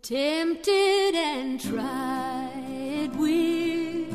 Tempted and tried, we're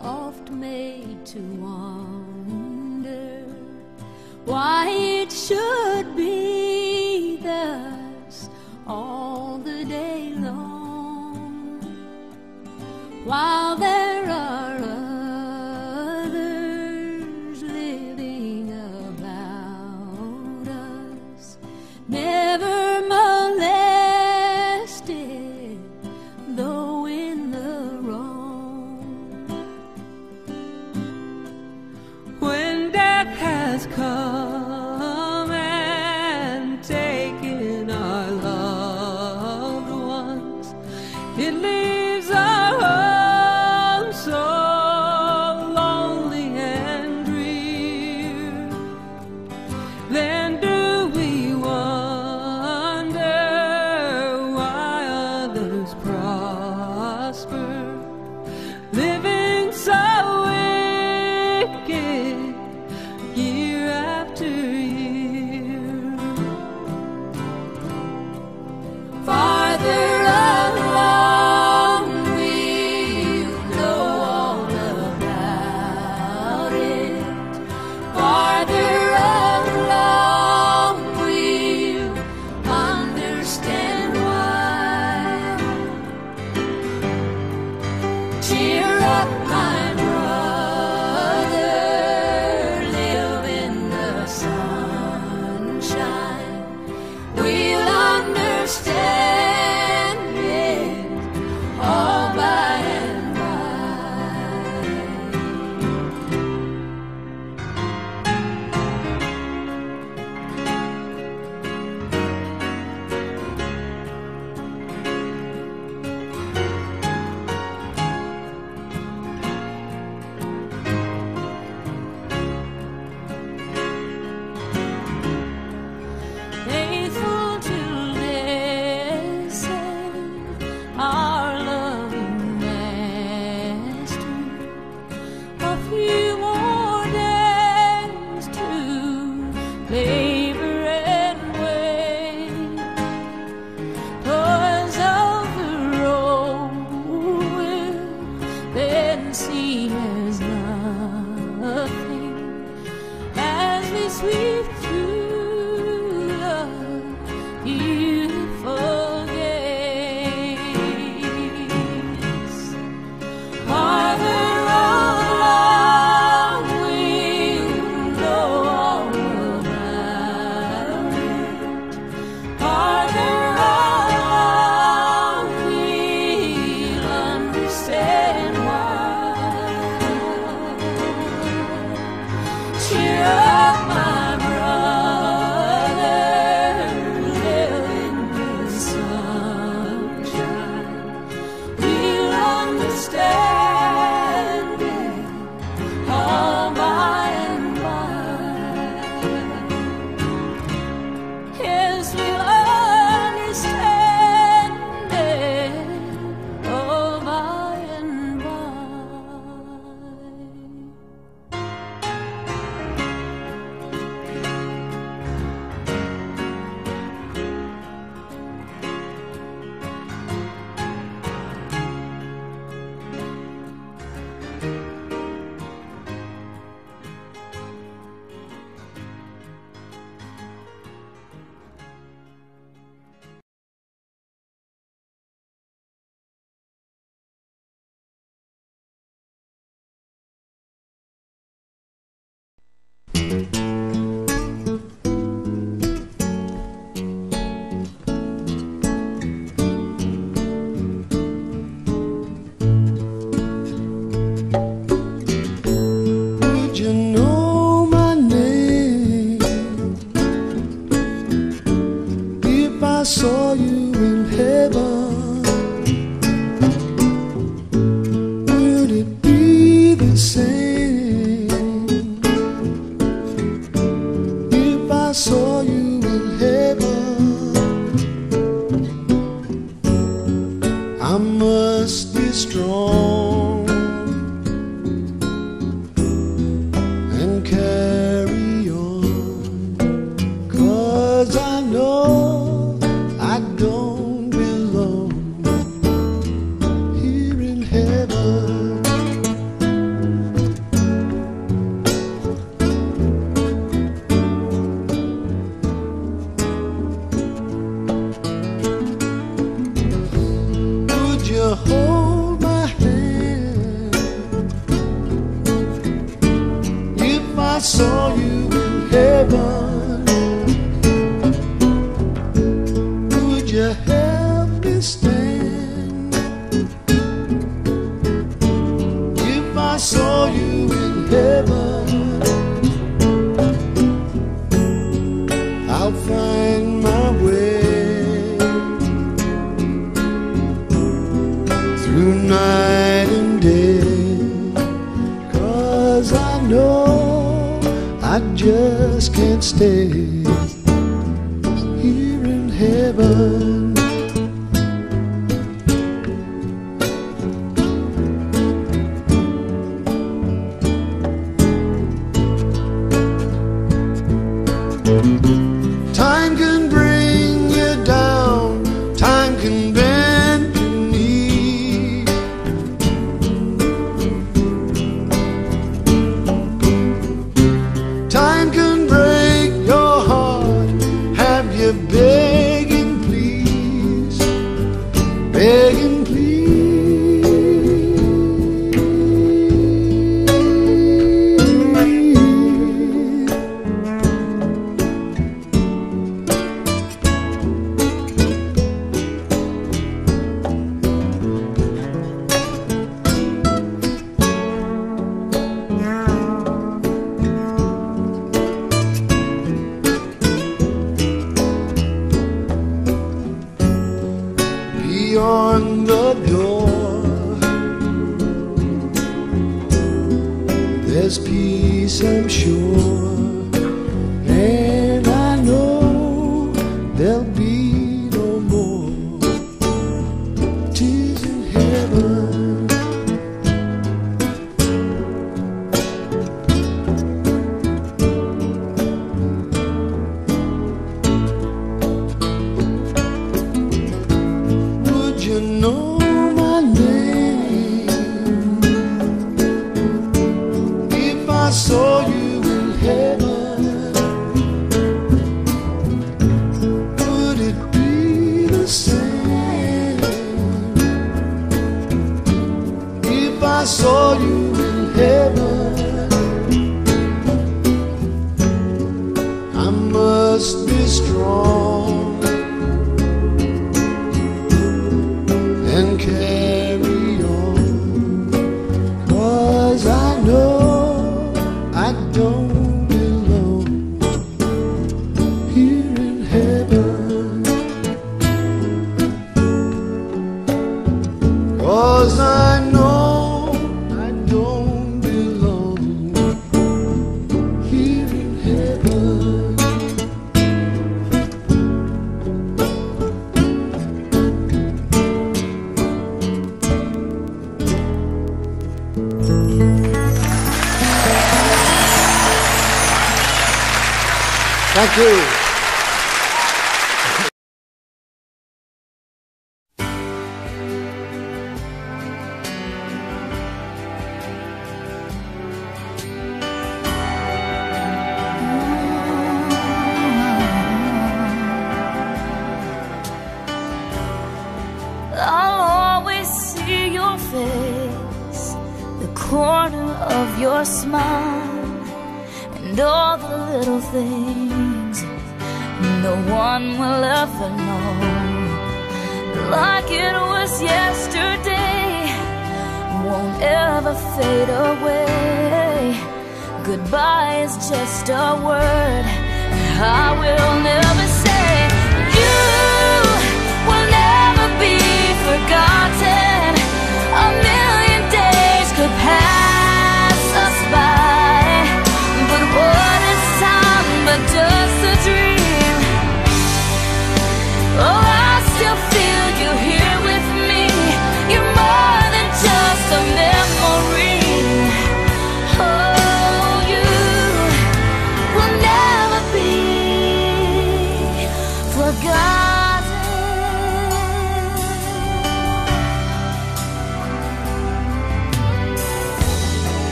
oft made to wonder why it should be thus all the day long. While there stay. strong and carry on. Cause I know I don't belong here in heaven. Would you hold? heaven. Thank you. and all the little things no one will ever know. Like it was yesterday, won't ever fade away. Goodbye is just a word I will never say. You will never be forgotten.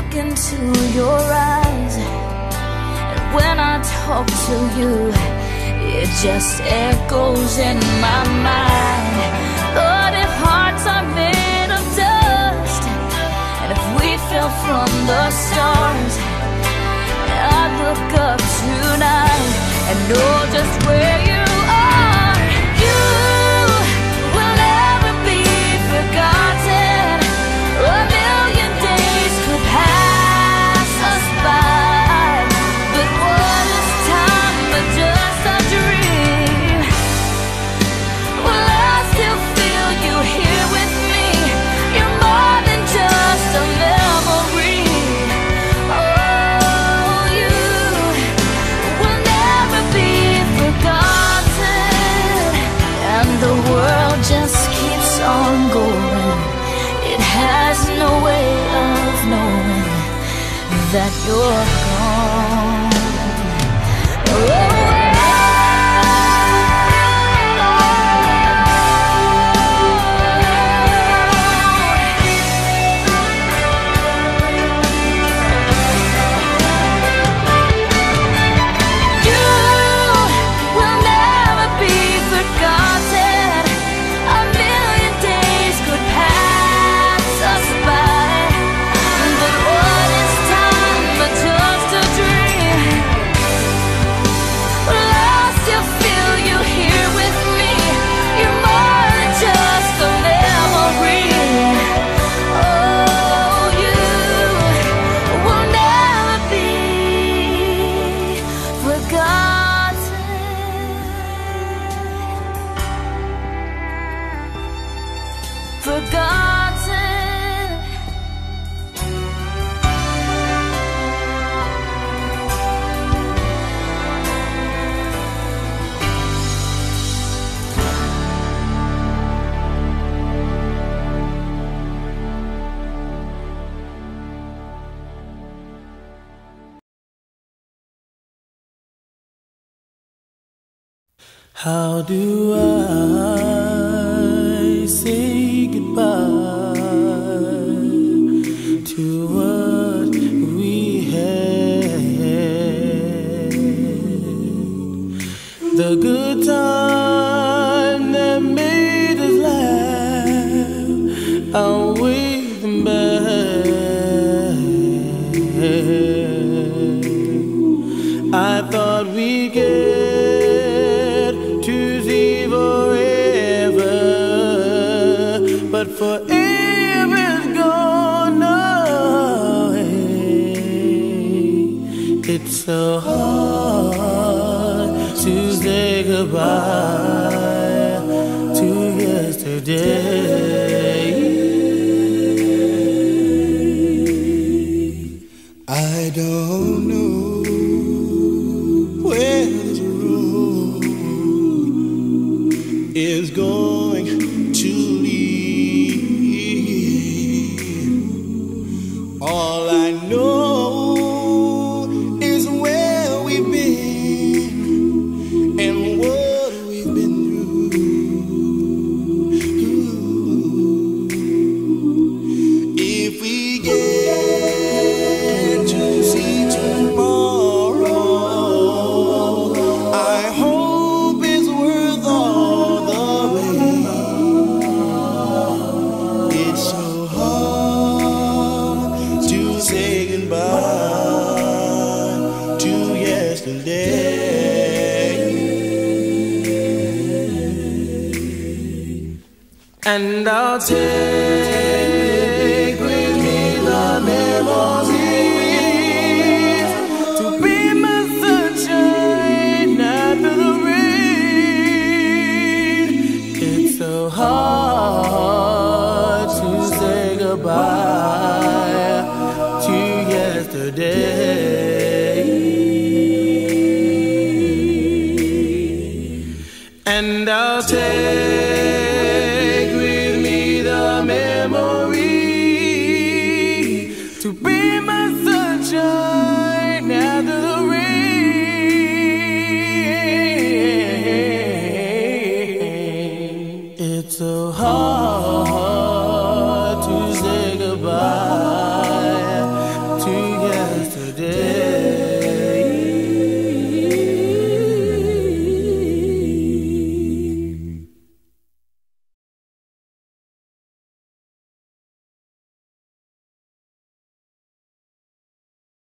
look into your eyes And when I talk to you It just echoes in my mind But if hearts are made of dust And if we fell from the stars I'd look up tonight And know just where you're. just keeps on going. It has no way of knowing that you're gone. Oh. How do I say? for if it's gonna it's so hard to say goodbye to yesterday. I don't know where this road is going. mountain.